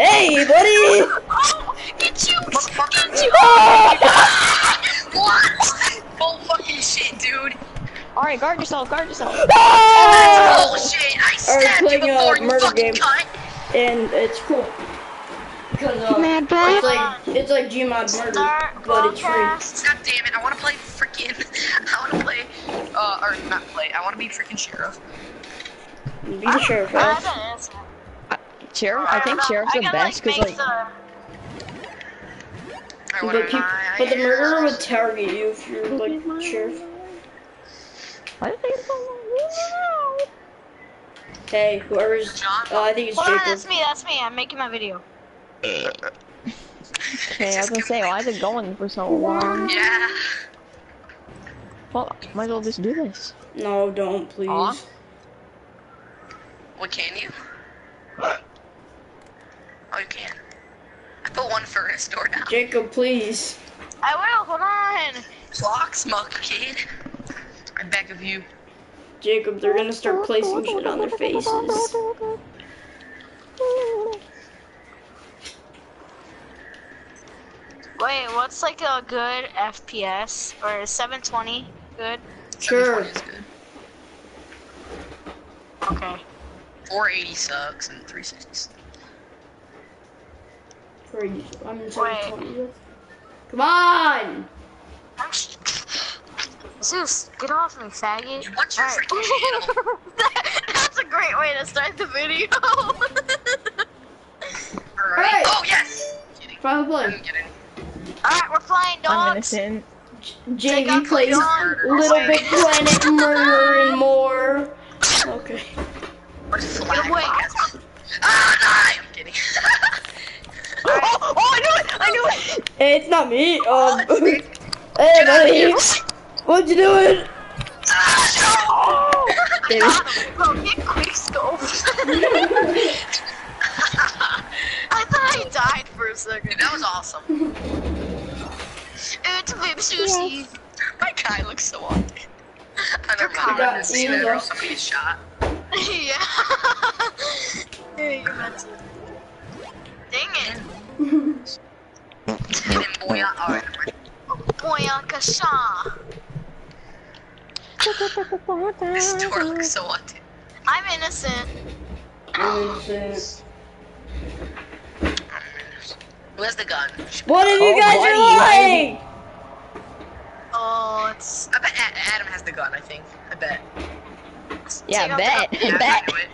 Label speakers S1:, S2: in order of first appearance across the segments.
S1: Hey, buddy!
S2: Oh, get you!
S3: Motherfucker.
S2: Get you!
S3: What? Bull fucking shit, dude.
S4: Alright, guard yourself, guard yourself.
S1: Ah!
S3: Bullshit. I
S1: Alright,
S3: stabbed you
S1: playing a
S3: before, you
S1: murder
S3: fucking
S1: game.
S3: cunt.
S1: And it's cool. Because uh,
S4: Mad bro.
S1: it's like it's like Gmod murder, but it's free.
S3: God damn it, I wanna play freaking. I wanna play. Uh, or not play. I wanna be freaking sheriff.
S1: Be the sheriff,
S2: I
S1: guys.
S2: don't answer.
S4: Sheriff, I think sheriff's
S2: I
S4: the
S2: gotta,
S4: best because
S2: make
S4: like
S3: I wanna
S1: But, peop- but the murderer would target you if you're like sheriff.
S4: I think it's so
S1: Hey, whoever's
S3: John.
S1: uh, I think it's
S2: Hold on,
S1: Jacob.
S2: that's me, that's me. I'm making my video.
S4: Okay, I was gonna say, why is it going for so long?
S3: Yeah.
S4: Well, might as well just do this.
S1: No, don't please.
S4: Aw.
S3: What can you? You can. I put one furnace door down.
S1: Jacob, please.
S2: I will, hold on.
S3: Clock smoke, kid. I beg of you.
S1: Jacob, they're gonna start placing shit on their faces.
S2: Wait, what's like a good FPS? Or 720 good?
S1: Sure.
S3: 720 is good.
S2: Okay.
S3: 480 sucks and 360.
S1: Crazy. I'm in
S2: Wait.
S1: 720. Come on!
S2: I'm Zeus, get off me, faggot.
S3: What's your
S2: Alright.
S3: freaking?
S2: That's a great way to start the video.
S3: Alright.
S1: Alright.
S3: Oh, yes! Kidding.
S1: Final
S3: I
S1: play.
S3: didn't get any.
S2: Alright, we're playing
S4: I'm
S2: dogs.
S4: innocent.
S1: JV
S2: out
S1: plays
S2: the
S1: Little
S2: dog.
S1: Big Planet, Murder, and more. Okay.
S3: What is flag?
S2: Wait.
S3: Ah, no, I'm kidding.
S4: Oh, oh, I knew it! I knew it!
S1: Hey, it's not me. Um,
S3: oh,
S1: hey,
S3: Get out of here.
S1: buddy. What you doing?
S3: Ah,
S2: I. Bro, get quick scope. I thought I died for a second.
S3: That was awesome.
S2: It's Whip Sushi.
S3: My guy looks so haunted. I mind.
S1: guy-
S3: I didn't see that
S1: Yeah.
S3: or somebody shot.
S2: yeah. yeah, you're meant to. Dang it.
S3: And then boy, alright, never mind.
S2: Boyankasha.
S3: This door looks so haunted.
S2: I'm innocent.
S1: Innocent.
S3: Who has the gun?
S1: What if you
S4: Oh,
S1: guys
S4: buddy,
S1: are lying?
S2: Oh, it's.
S3: I bet Adam has the gun, I think. I bet.
S4: Yeah,
S2: Take
S4: bet,
S2: the-
S4: bet.
S3: I knew it.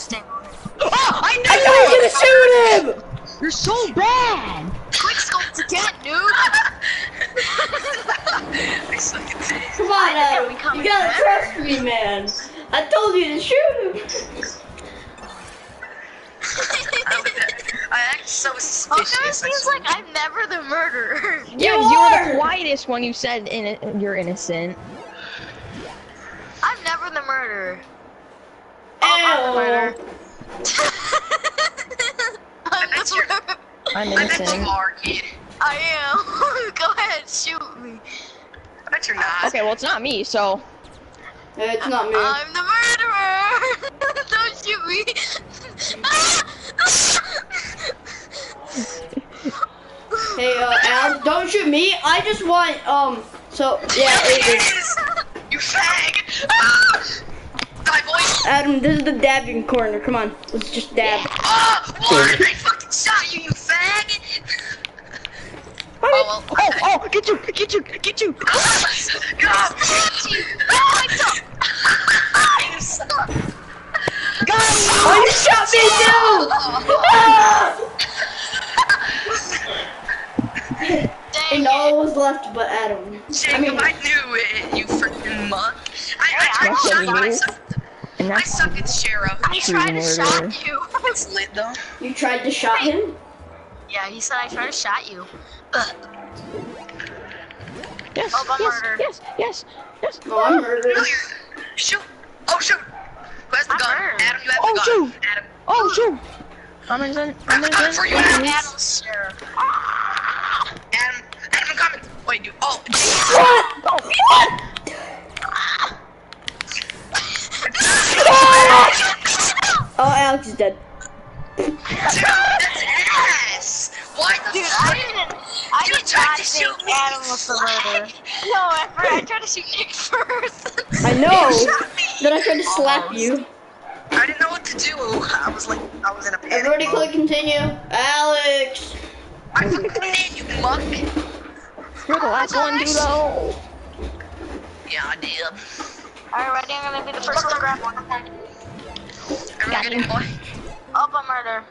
S1: Shoot him!
S2: Sting on.
S4: Oh, I
S1: I know you're gonna shoot him!
S4: You're so bad!
S2: Quick scope to get, dude.
S3: I suck at this.
S1: Come on, Adam.
S2: Uh, uh, we
S1: You gotta
S2: back?
S1: trust me, man. I told you to shoot him.
S3: I, act so
S2: Oh, it
S3: suspicious. I
S2: seems
S3: swear.
S2: like I'm never the murderer.
S4: Yeah,
S1: You
S4: you were
S1: are.
S4: the quietest when you said in you're innocent.
S2: I'm never the murderer. Oh, I'm the murderer. I'm
S3: bet
S2: the
S3: you're-
S4: I'm
S3: I bet
S4: innocent.
S2: I am. Go ahead, shoot me.
S3: I bet you're not.
S4: Okay, well it's not me, so
S1: Hey, it's not me.
S2: I'm the murderer. Don't shoot me.
S1: Hey, uh, Adam, don't shoot me. I just want, um, so, yeah, Aiden.
S3: Yes! You fag! Ah! Die, boy!
S1: Adam, this is the dabbing corner. Come on, let's just dab.
S3: Ah! What? I fucking shot you, you fag! Oh, well,
S4: Oh, oh, get you, get you, get you!
S3: Go!
S2: you. Oh, I don't.
S3: You suck!
S1: Oh, you shot me too! Ah!
S2: Dang
S1: And all was left but Adam.
S3: Jacob,
S1: I mean,
S3: I knew it, you freaking muck. I,
S2: Hey,
S3: I
S2: I
S3: tried to shot you, but I
S4: knew.
S3: suck,
S4: And
S3: I suck at sheriff.
S2: I tried to shot you.
S3: It's lit though.
S1: you tried to shot him?
S2: Yeah, he said I tried to shot you. Ugh.
S4: yes,
S2: Oh, but
S4: yes, yes, yes, yes.
S1: No, I'm
S3: No,
S1: murdered.
S3: you're... Shoot! Oh, shoot! Who has the
S2: I'm
S3: gun?
S2: hurt.
S3: Adam, you have
S4: Oh,
S3: the gun.
S4: shoot.
S3: Adam.
S4: Oh shoot! I'm innocent. I'm
S3: I'm coming for you, Adam.
S2: Adam's sheriff. Ah!
S3: Adam, Adam, I'm coming. Wait, dude. Oh,
S1: What? Oh, what? Oh, Alex is dead. That's ass!
S3: Why the Dude, fuck?
S2: I
S3: didn't.
S2: I you did tried to
S3: shoot me.
S2: Adam was the. No, I, I tried to shoot Nick first.
S1: I know. Then I tried to slap
S2: Almost.
S1: you.
S3: I didn't know what to do. I was like, I was in a panic.
S1: Everybody
S3: mode.
S1: click continue. Alex!
S3: I fucking you muck.
S4: You're the last oh, one, dude. Oh.
S3: Yeah, I did.
S2: Alright, ready? I'm gonna be the first one to grab one.
S3: Everyone
S4: Got
S3: get
S4: him.
S2: Up a murder.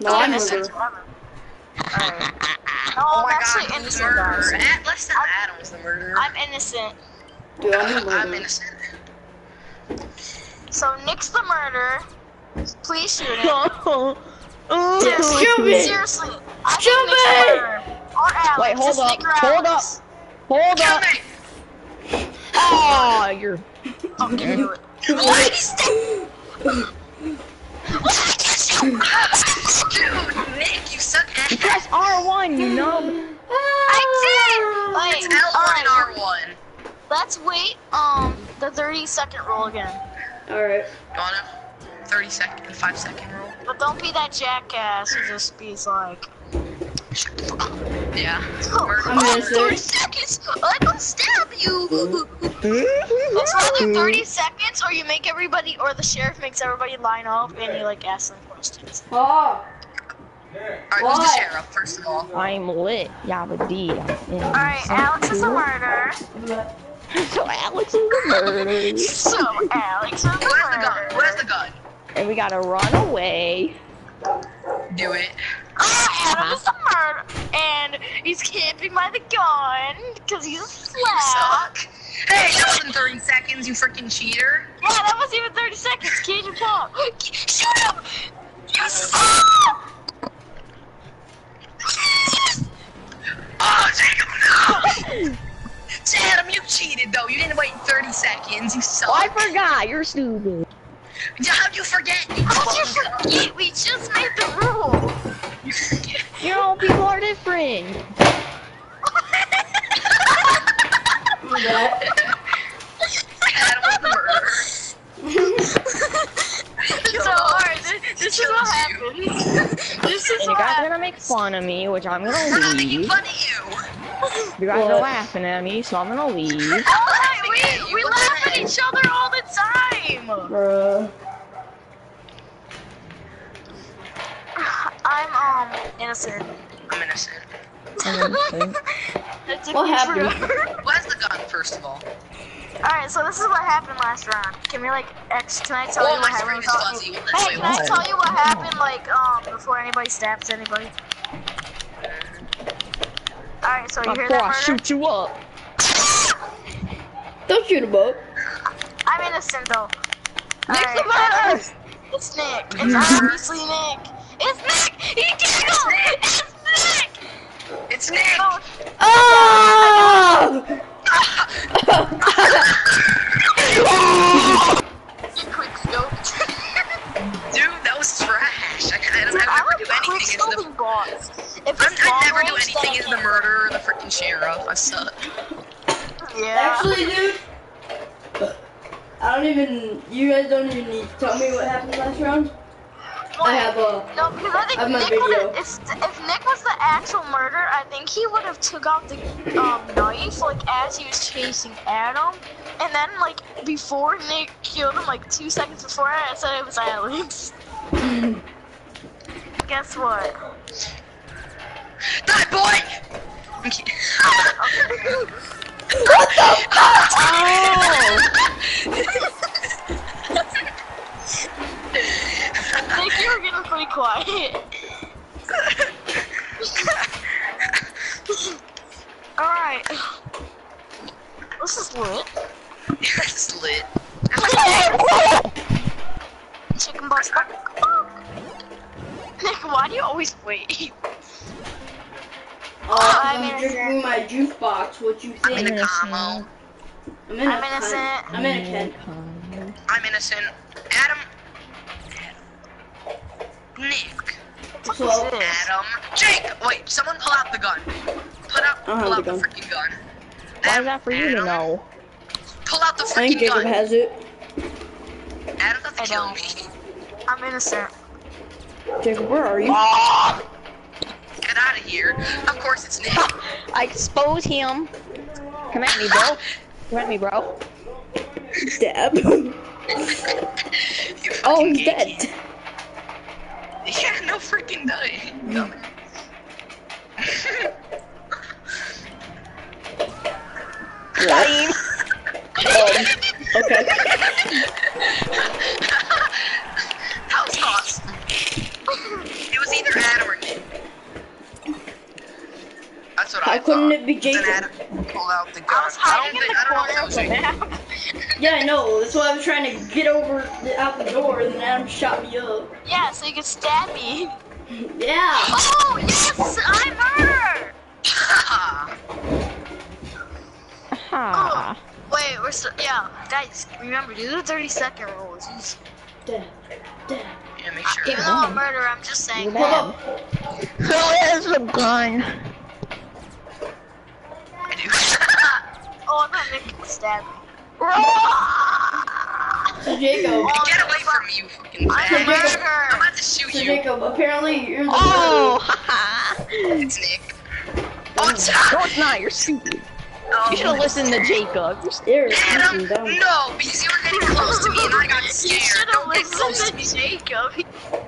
S1: No, oh I'm
S3: innocent.
S1: murderer.
S2: No,
S3: Oh
S2: I'm actually
S3: god,
S2: innocent,
S3: murderer?
S2: guys.
S3: At less than Adam's the murderer.
S2: I'm innocent.
S1: Dude, I'm a
S3: I'm innocent.
S2: So Nick's the murderer. Please shoot him. No.
S1: Yeah, shoot me.
S2: Seriously. I
S1: Shoot
S2: think Nick's the
S1: me.
S2: murderer. Or Alex.
S4: Wait, hold
S2: It's
S4: up.
S2: Nick or
S4: Hold
S2: Alex.
S4: Hold
S3: Kill
S4: up.
S3: me!
S4: Oh, you're.
S2: Fucking do it.
S3: Why is that? Dude, Nick, you suck ass.
S4: Press R1, you nub.
S2: I did! Like,
S3: It's L1
S2: alright,
S3: and R1.
S2: let's wait, um, the 30 second roll again.
S1: Alright.
S3: You wanna? 30 second, 5 second roll.
S2: But don't be that jackass who just be like,
S3: Shut the fuck up. Yeah.
S2: oh,
S3: Murder.
S1: I'm
S2: oh,
S1: innocent.
S2: 30 seconds! Oh, I can stab you! It's either 30 seconds or you make everybody, or the sheriff makes everybody line up and you like ask them questions.
S1: Oh.
S3: Alright, who's the
S1: What?
S3: sheriff, first of all?
S4: I'm lit. Yabba dee.
S2: Alright, Alex is a murderer.
S4: So Alex is a murderer.
S2: So, Alex is the
S3: Where's the gun? Where's the gun?
S4: And we gotta run away.
S3: Do it.
S2: Oh, Adam is the murderer. And he's camping by the gun because he's a
S3: You Hey, that wasn't 30 seconds, you freaking cheater.
S2: Yeah, that wasn't even 30 seconds. Can't you tell? Shoot ah! ah, him! You suck!
S3: Oh, Jacob, no! Adam, you cheated though. You didn't wait 30 seconds. You suck.
S4: Oh, I forgot. You're stupid.
S3: How'd you forget? You
S2: How'd you
S3: fucking-
S2: forget? We just made the rule.
S3: You forget.
S4: You know, people are different.
S3: Adam was the murderer.
S2: so, alright, this, this is what happened. this is
S4: And you
S2: what
S4: guys are gonna make fun of me, which I'm
S3: We're
S4: gonna
S3: not making
S4: leave.
S3: fun of you.
S4: You guys are laughing at me, so I'm gonna leave.
S2: Oh, we, we laugh at each other all the time.
S1: Bruh.
S2: I'm, um, innocent.
S3: I'm innocent.
S4: I'm innocent.
S2: That
S1: What happened?
S2: forever.
S3: Where's the gun, first of all?
S2: Alright, so this is what happened last round. Can we like X can I tell
S3: Oh,
S2: you what happened?
S3: fuzzy.
S2: Hey,
S3: wait
S2: can I tell you what happened like um before anybody stabs anybody? Alright, so you hear
S4: Before I
S2: that murder?
S4: shoot you up.
S1: Don't shoot him up.
S2: I'm innocent though.
S4: Nick's
S2: Alright,
S4: the murderer!
S2: It's, it's Nick. It's obviously Nick. It's Nick! He did it! It's Nick!
S3: It's Nick!
S2: Oh,
S1: Oh!
S2: You.
S3: Dude, that was trash. I, I don't
S2: Dude,
S3: I
S2: I
S3: never do anything as the
S2: scoping bots. If
S3: I'm, I never do anything as the
S2: can't.
S3: murderer or the freaking sheriff. I suck.
S2: Yeah.
S1: Actually, dude. I don't even. You guys don't even need to tell me what happened last round. I have a.
S2: No, because I think
S1: I have my
S2: Nick
S1: video.
S2: would if, if Nick was the actual murderer, I think he would have took out the um, knife like as he was chasing Adam, and then like before Nick killed him, like two seconds before I said it was Alex. Guess what?
S3: Die, boy! I'm kidding.
S2: Nick, you were getting pretty quiet. All right. This is lit.
S3: It's lit.
S2: Chicken butt. Nick, why do you always wait?
S1: Uh,
S2: I'm
S1: I'm drinking my juice box. What you
S3: I'm in
S1: think?
S3: a combo.
S1: I'm in a
S2: I'm innocent.
S1: I'm in a tent.
S3: I'm innocent. Adam. Nick.
S1: So,
S3: Adam. Jake! Wait, someone pull out the gun. Put out,
S1: I don't
S3: pull
S1: have
S3: out
S1: the
S3: the
S1: gun.
S3: freaking gun.
S4: Why is that for you to know?
S3: Pull out the
S1: I think
S3: freaking
S1: Jacob
S3: gun.
S1: has it.
S3: Adam doesn't
S2: I
S3: kill
S2: don't.
S3: me.
S2: I'm innocent.
S1: Jacob, where are you? Ah!
S3: Get out of here. here. Of course it's Nick.
S4: I expose him. Come at me, bro. Come at me, bro.
S1: Dab. Oh,
S3: fucking
S1: he's
S3: gay.
S1: dead.
S3: Yeah, no freaking die. Dumbass.
S4: Dying.
S1: Um, okay.
S3: That was awesome. It was either Adam or Nick. That's what
S1: How
S3: I
S1: couldn't
S3: thought.
S1: it be
S3: Then
S1: Jacob?
S3: Adam pulled out the gun.
S2: I was hiding
S3: I
S2: in
S3: don't
S2: the
S3: think, I
S2: corner of the
S3: if that was
S2: map.
S1: Yeah, I know. That's why I was trying to get over the, out the door, and then Adam shot me up.
S2: Yeah, so you can stab me.
S1: Yeah.
S2: Oh, yes! I murder!
S4: Ha.
S2: Oh, wait, we're still, yeah, guys, remember, do the 30 second rule. It's easy.
S1: Dab. Dab.
S3: Yeah, make sure.
S2: Even though I'm a murderer, I'm just saying.
S4: You're bad. Who has a gun?
S3: I do.
S2: Oh, I'm not making a stab me.
S1: So Jacob.
S3: Get away from me, you fucking
S2: I'm a
S3: bag. I'm
S2: murderer!
S3: about to shoot
S1: So
S3: you.
S1: Jacob, apparently you're the
S4: Oh, haha.
S3: It's Nick. Oh, it's
S4: No, it's not. You're stupid.
S3: Oh,
S4: You should have listened to Jacob. You're stupid.
S1: You're
S3: Adam,
S1: dumb.
S3: no, because you were getting close to me and I got scared.
S2: You
S3: scared.
S2: should have
S3: Don't get close to
S2: listened
S3: me.
S2: to Jacob.